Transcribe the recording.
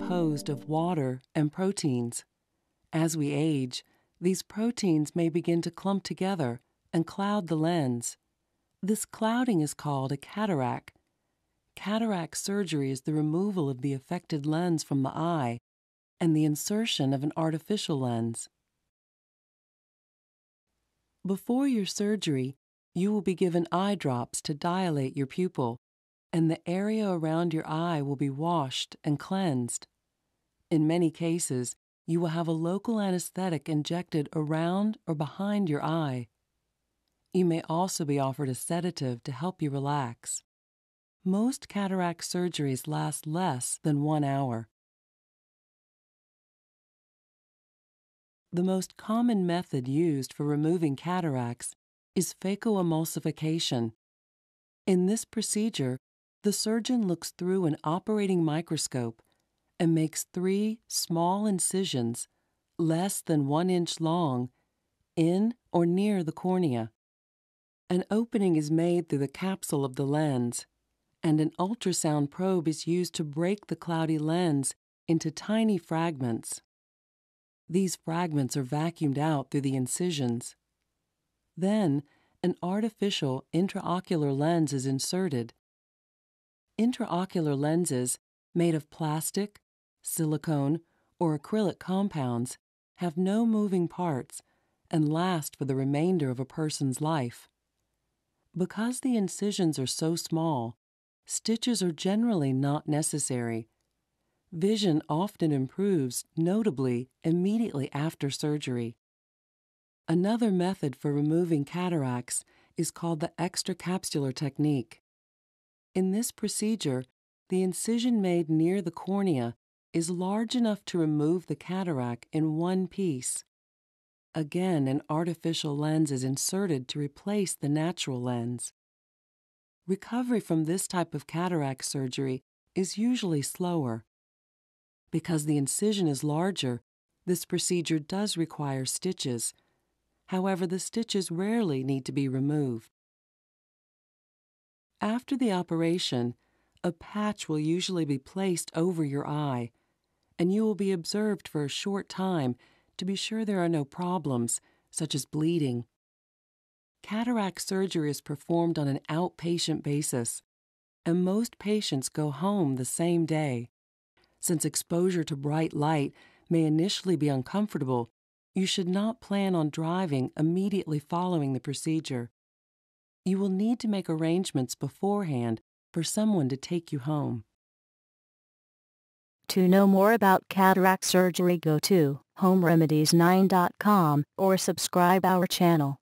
composed of water and proteins. As we age, these proteins may begin to clump together and cloud the lens. This clouding is called a cataract. Cataract surgery is the removal of the affected lens from the eye and the insertion of an artificial lens. Before your surgery, you will be given eye drops to dilate your pupil, and the area around your eye will be washed and cleansed. In many cases, you will have a local anesthetic injected around or behind your eye. You may also be offered a sedative to help you relax. Most cataract surgeries last less than one hour. The most common method used for removing cataracts is phacoemulsification. In this procedure, the surgeon looks through an operating microscope and makes three small incisions, less than one inch long, in or near the cornea. An opening is made through the capsule of the lens, and an ultrasound probe is used to break the cloudy lens into tiny fragments. These fragments are vacuumed out through the incisions. Then, an artificial intraocular lens is inserted. Intraocular lenses, made of plastic, silicone, or acrylic compounds, have no moving parts and last for the remainder of a person's life. Because the incisions are so small, stitches are generally not necessary Vision often improves, notably, immediately after surgery. Another method for removing cataracts is called the extracapsular technique. In this procedure, the incision made near the cornea is large enough to remove the cataract in one piece. Again, an artificial lens is inserted to replace the natural lens. Recovery from this type of cataract surgery is usually slower. Because the incision is larger, this procedure does require stitches. However, the stitches rarely need to be removed. After the operation, a patch will usually be placed over your eye, and you will be observed for a short time to be sure there are no problems, such as bleeding. Cataract surgery is performed on an outpatient basis, and most patients go home the same day. Since exposure to bright light may initially be uncomfortable, you should not plan on driving immediately following the procedure. You will need to make arrangements beforehand for someone to take you home. To know more about cataract surgery go to homeremedies9.com or subscribe our channel.